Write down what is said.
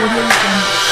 我就一